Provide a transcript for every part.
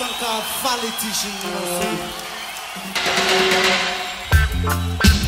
song called Folitician, you?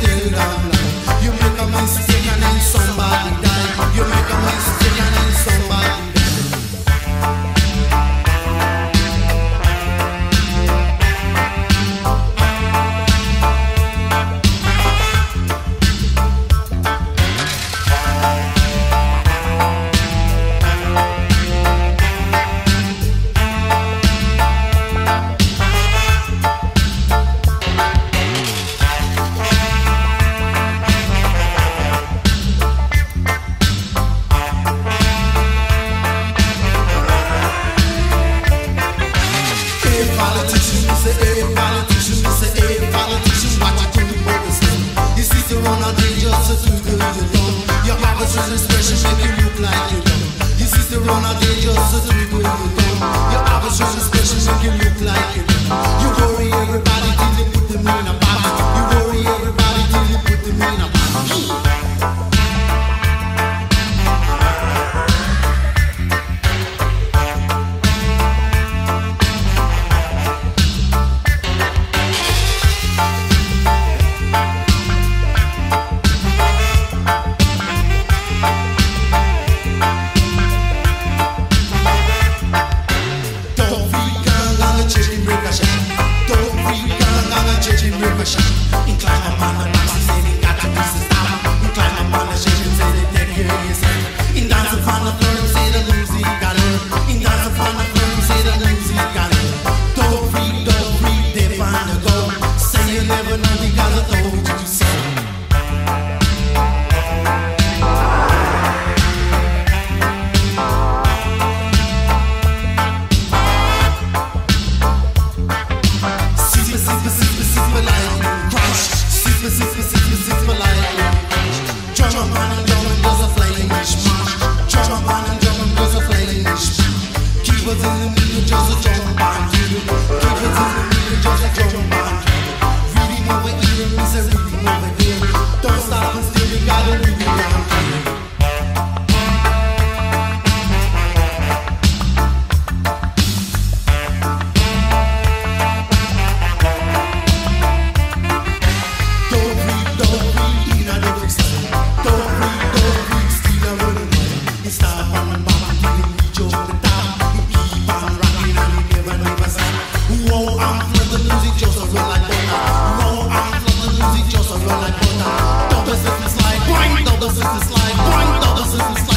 still down. and expression make you look like you. You just you. Your average special, make you look like you. goes a flying Englishman. German man and a flying Keep it in the middle, just a German and Keep it in the middle, just a Reading over ear is reading over is is like